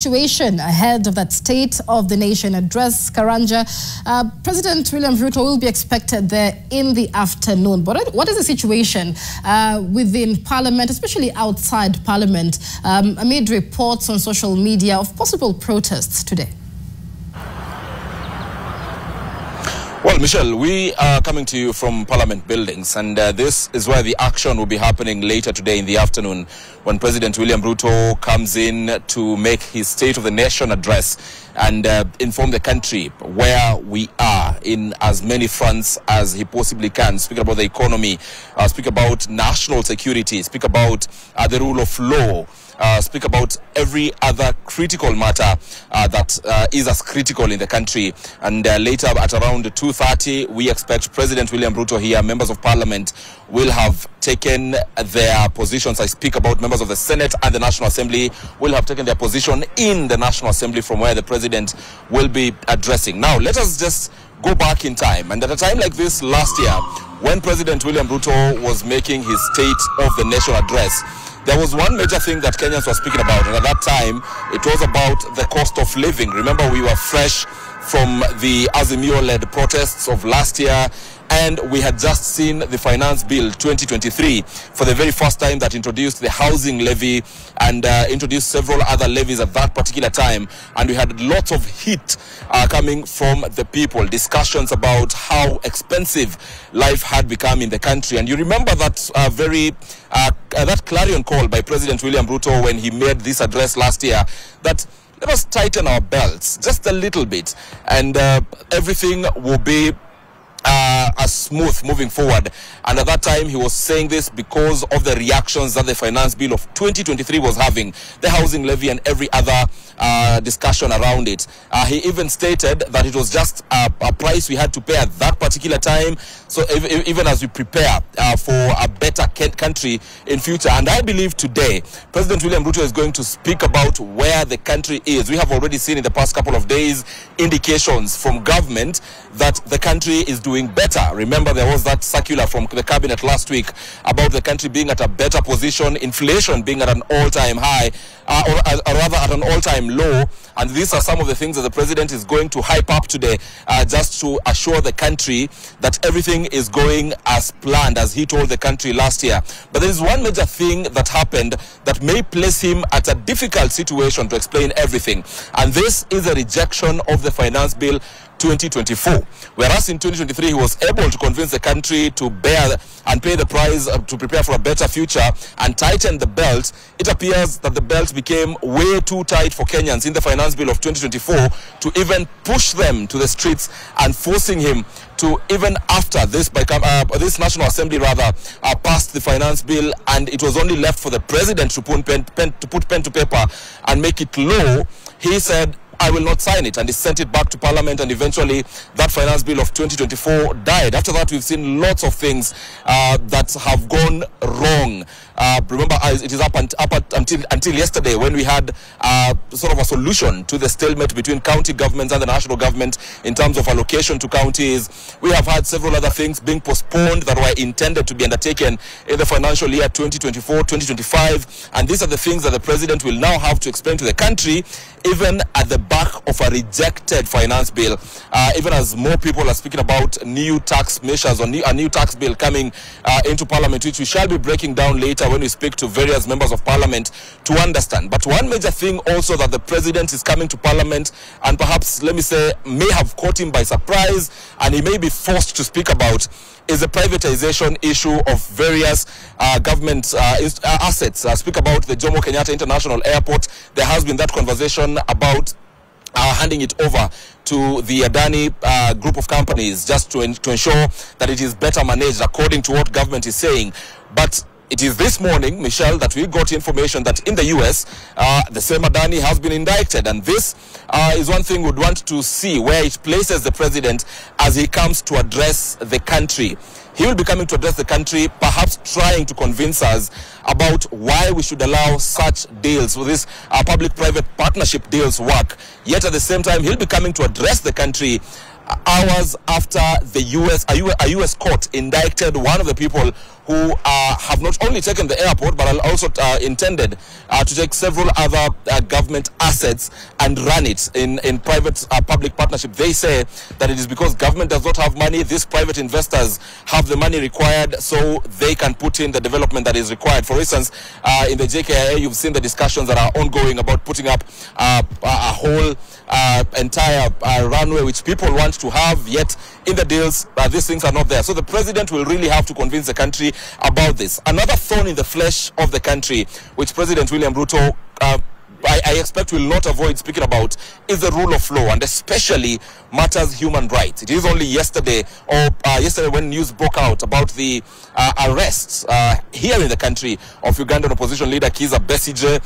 situation ahead of that State of the Nation address. Karanja, uh, President William Ruto will be expected there in the afternoon. But what is the situation uh, within Parliament, especially outside Parliament, um, amid reports on social media of possible protests today? Well, Michelle, we are coming to you from Parliament buildings, and uh, this is where the action will be happening later today in the afternoon when President William Ruto comes in to make his State of the Nation address and uh, inform the country where we are in as many fronts as he possibly can. Speak about the economy, uh, speak about national security, speak about uh, the rule of law uh, speak about every other critical matter uh, that uh, is as critical in the country. And uh, later at around 2.30, we expect President William Ruto here, members of parliament, will have taken their positions. I speak about members of the Senate and the National Assembly will have taken their position in the National Assembly from where the president will be addressing. Now, let us just go back in time. And at a time like this last year, when President William Ruto was making his State of the Nation address, there was one major thing that Kenyans were speaking about, and at that time, it was about the cost of living. Remember, we were fresh from the Azimio-led protests of last year and we had just seen the finance bill 2023 for the very first time that introduced the housing levy and uh, introduced several other levies at that particular time. And we had lots of heat uh, coming from the people discussions about how expensive life had become in the country. And you remember that uh, very uh, that clarion call by President William Ruto when he made this address last year that let us tighten our belts just a little bit and uh, everything will be uh, as smooth moving forward. And at that time, he was saying this because of the reactions that the finance bill of 2023 was having, the housing levy and every other uh, discussion around it. Uh, he even stated that it was just a, a, price we had to pay at that particular time. So even as we prepare uh, for a better country in future, and I believe today, President William Ruto is going to speak about where the country is. We have already seen in the past couple of days indications from government that the country is doing better. Remember, there was that circular from the cabinet last week about the country being at a better position, inflation being at an all-time high, uh, or, uh, or, rather at an all-time low. And these are some of the things that the president is going to hype up today, uh, just to assure the country that everything is going as planned, as he told the country last year. But there is one major thing that happened that may place him at a difficult situation to explain everything. And this is a rejection of the finance bill 2024. Whereas in 2023, he was able to convince the country to bear and pay the price uh, to prepare for a better future and tighten the belt. It appears that the belt became way too tight for Kenyans in the finance bill of 2024 to even push them to the streets and forcing him to even after this uh, this National Assembly rather uh, passed the finance bill and it was only left for the president to put pen, pen, to put pen to paper and make it law. He said I will not sign it. And he sent it back to Parliament, and eventually that finance bill of 2024 died. After that, we've seen lots of things uh, that have gone wrong. Uh, remember, it is up, and, up until, until yesterday when we had uh, sort of a solution to the stalemate between county governments and the national government in terms of allocation to counties. We have had several other things being postponed that were intended to be undertaken in the financial year 2024-2025. And these are the things that the president will now have to explain to the country, even at the back of a rejected finance bill. Uh, even as more people are speaking about new tax measures or new, a new tax bill coming uh, into parliament, which we shall be breaking down later when we speak to various members of parliament to understand. But one major thing also that the president is coming to parliament and perhaps, let me say, may have caught him by surprise and he may be forced to speak about is the privatization issue of various uh, government uh, uh assets. I speak about the Jomo Kenyatta International Airport. There has been that conversation about uh, handing it over to the Adani uh, group of companies just to, to ensure that it is better managed according to what government is saying. But it is this morning, Michelle, that we got information that in the US, uh, the same Adani has been indicted. And this uh, is one thing we'd want to see where it places the president as he comes to address the country. He will be coming to address the country, perhaps trying to convince us about why we should allow such deals with this uh, public-private partnership deals work. Yet at the same time, he'll be coming to address the country hours after the US, a US, a US court indicted one of the people who uh, have not only taken the airport but are also uh, intended uh, to take several other government assets and run it in, in private public partnership. They say that it is because government does not have money, these private investors have the money required so they can put in the development that is required. For instance, in the JKIA, you've seen the discussions that are ongoing about putting up a whole entire runway which people want to have, yet in the deals, uh, these things are not there. So the president will really have to convince the country about this. Another thorn in the flesh of the country, which President William Ruto uh, I, I expect will not avoid speaking about is the rule of law and especially matters human rights. It is only yesterday or uh, yesterday when news broke out about the uh, arrests uh, here in the country of Ugandan opposition leader Kizza Besigye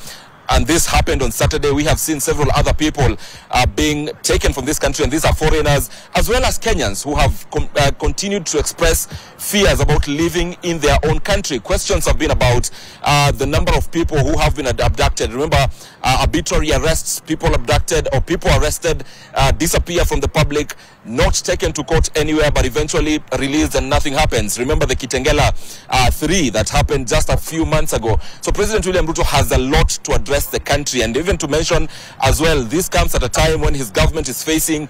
and this happened on Saturday. We have seen several other people uh, being taken from this country, and these are foreigners as well as Kenyans who have uh, continued to express fears about living in their own country. Questions have been about uh, the number of people who have been abducted. Remember, uh, arbitrary arrests, people abducted or people arrested uh, disappear from the public, not taken to court anywhere, but eventually released and nothing happens. Remember the Kitengela uh, 3 that happened just a few months ago. So President William Ruto has a lot to address the country and even to mention as well, this comes at a time when his government is facing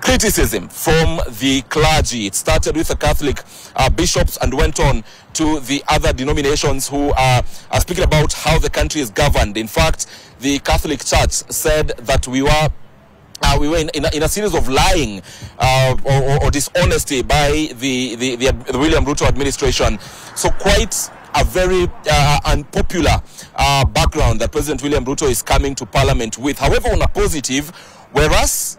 criticism from the clergy. It started with the Catholic uh, bishops and went on to the other denominations who are, are speaking about how the country is governed. In fact, the Catholic Church said that we were uh, we were in, in, a, in a series of lying uh, or, or, dishonesty by the, the, the, the William Ruto administration. So quite a very uh, unpopular uh, background that President William Ruto is coming to Parliament with. However, on a positive, whereas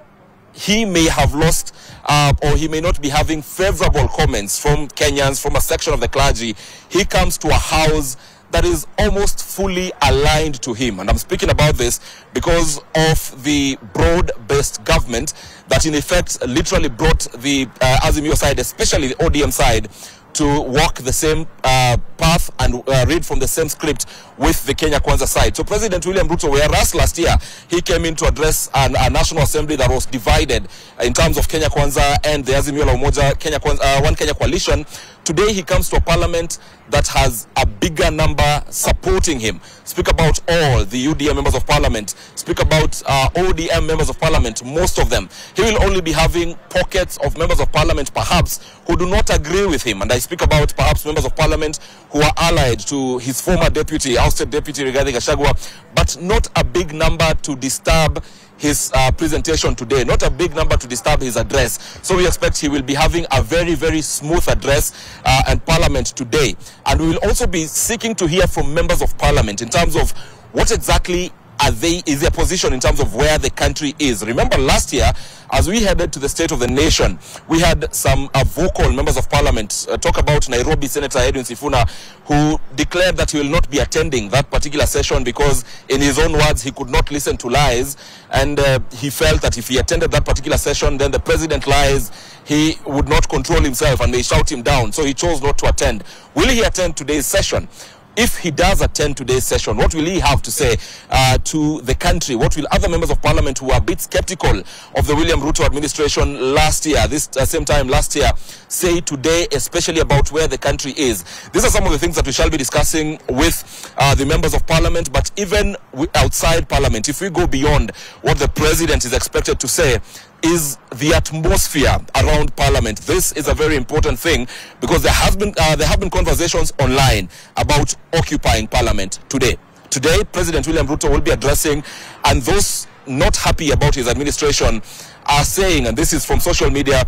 he may have lost uh, or he may not be having favorable comments from Kenyans, from a section of the clergy, he comes to a house that is almost fully aligned to him. And I'm speaking about this because of the broad based government that, in effect, literally brought the uh, Azimio side, especially the ODM side, to walk the same uh, path and uh, read from the same script with the Kenya Kwanza side. So President William Ruto, whereas last year he came in to address an, a national assembly that was divided in terms of Kenya Kwanza and the Azimio la Umoja Kenya Kwanza, uh, One Kenya coalition, today he comes to a parliament that has a bigger number supporting him. Speak about all the UDM members of parliament. Speak about uh, ODM members of parliament, most of them. He will only be having pockets of members of parliament, perhaps, who do not agree with him. And I speak about perhaps members of parliament who are allied to his former deputy, ousted deputy Rigathi Gachagua, but not a big number to disturb his uh, presentation today, not a big number to disturb his address. So we expect he will be having a very, very smooth address uh, and parliament today. And we will also be seeking to hear from members of parliament in terms of what exactly are they is their position in terms of where the country is. Remember last year, as we headed to the state of the nation, we had some uh, vocal members of parliament uh, talk about Nairobi Senator Edwin Sifuna, who declared that he will not be attending that particular session because, in his own words, he could not listen to lies, and uh, he felt that if he attended that particular session, then the president lies. He would not control himself and may shout him down. So he chose not to attend. Will he attend today's session? If he does attend today's session, what will he have to say uh, to the country? What will other members of parliament who are a bit skeptical of the William Ruto administration last year, this uh, same time last year, say today, especially about where the country is? These are some of the things that we shall be discussing with uh, the members of parliament, but even outside parliament, if we go beyond what the president is expected to say, is the atmosphere around parliament. This is a very important thing because there has been uh, there have been conversations online about occupying parliament today. Today, President William Ruto will be addressing, and those not happy about his administration are saying, and this is from social media,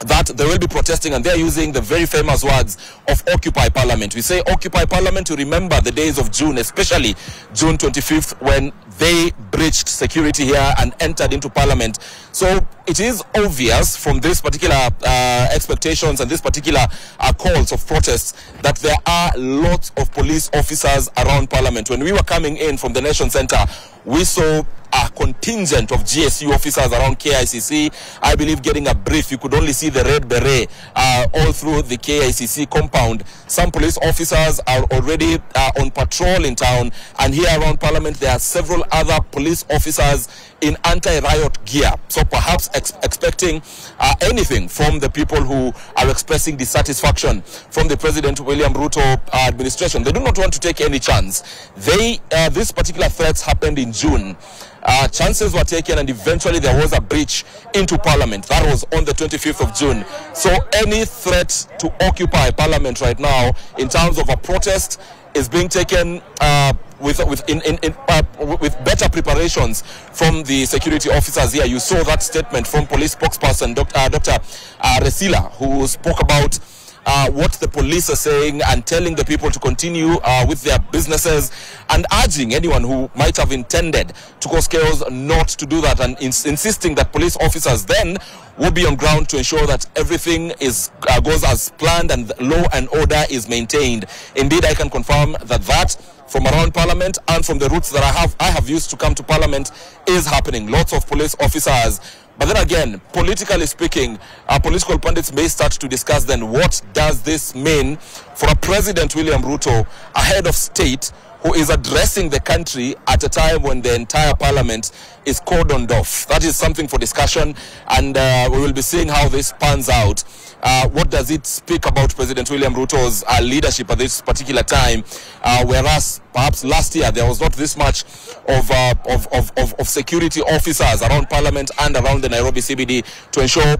that they will be protesting and they're using the very famous words of Occupy Parliament. We say Occupy Parliament to remember the days of June, especially June 25th, when they breached security here and entered into Parliament. So it is obvious from this particular uh, expectations and this particular uh, calls of protests that there are lots of police officers around Parliament. When we were coming in from the Nation Centre, we saw a contingent of GSU officers around KICC. I believe getting a brief, you could only see the red beret uh, all through the KICC compound. Some police officers are already uh, on patrol in town, and here around Parliament, there are several other police officers in anti-riot gear. So perhaps ex expecting uh, anything from the people who are expressing dissatisfaction from the President William Ruto uh, administration. They do not want to take any chance. They, uh, this particular threats happened in June. Uh, chances were taken and eventually there was a breach into parliament. That was on the 25th of June. So any threat to occupy parliament right now in terms of a protest is being taken uh, with with in, in, in uh, with better preparations from the security officers here. You saw that statement from police spokesperson Dr. Uh, Dr. Uh, Resila, who spoke about uh, what the police are saying and telling the people to continue uh, with their businesses and urging anyone who might have intended to cause chaos not to do that and ins insisting that police officers then will be on ground to ensure that everything is uh, goes as planned and law and order is maintained. Indeed, I can confirm that that from around Parliament and from the routes that I have I have used to come to Parliament is happening. Lots of police officers but then again, politically speaking, our political pundits may start to discuss then what does this mean for a President William Ruto, a head of state, who is addressing the country at a time when the entire parliament is cordoned off. That is something for discussion, and uh, we will be seeing how this pans out. Uh, what does it speak about President William Ruto's uh, leadership at this particular time? Uh, whereas perhaps last year there was not this much of, uh, of, of, of, of security officers around Parliament and around the Nairobi CBD to ensure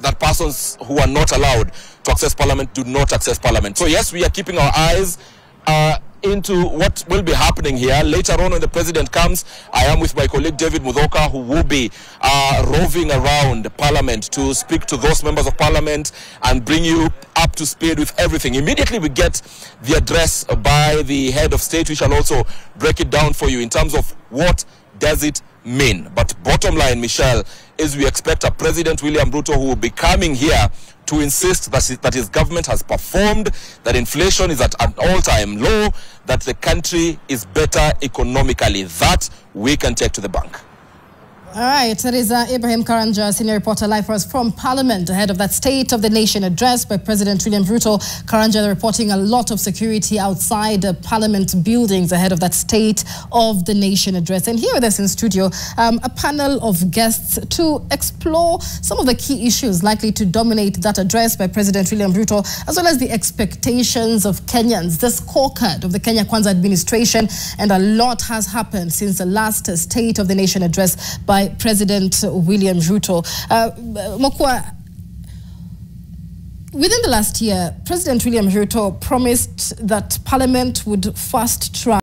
that persons who are not allowed to access Parliament do not access Parliament. So yes, we are keeping our eyes uh, into what will be happening here. Later on when the president comes, I am with my colleague David Mudoka who will be uh, roving around parliament to speak to those members of parliament and bring you up to speed with everything. Immediately we get the address by the head of state, we shall also break it down for you in terms of what does it mean. But bottom line, Michelle, is we expect a President William Ruto who will be coming here to insist that, that his government has performed, that inflation is at an all-time low, that the country is better economically. That we can take to the bank. All right, that is uh, Ibrahim Karanja, senior reporter live for us from Parliament, ahead of that State of the Nation address by President William Ruto. Karanja reporting a lot of security outside the Parliament buildings ahead of that State of the Nation address. And here with us in studio, um, a panel of guests to explore some of the key issues likely to dominate that address by President William Ruto, as well as the expectations of Kenyans, the scorecard of the Kenya Kwanza administration. And a lot has happened since the last State of the Nation address by President William Ruto. Uh, within the last year, President William Ruto promised that Parliament would fast track